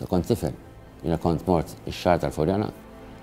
Meta kont tifel, jiena kont mort ix-xahar tal-Furjana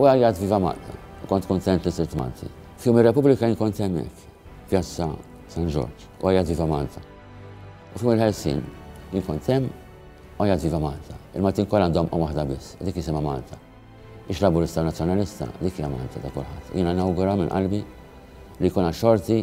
u għajjat Viva Malta u kont kuntent li sirt Malti. F'Jum ir-Repubblika jien kont hemmhekk, Pjazza San Ġorġ, u għajjat Viva Malta. U f'Jum il-Ħelsien jien kont hemm u għajjat Viva Malta. Il-Maltin kollha għandhom omm waħda biss, dik jisimha Malta. Ix Laburista u Nazzjonalista, dik hija Malta ta' kulħadd. U jiena nawgura minn qalbi li jkunha xorti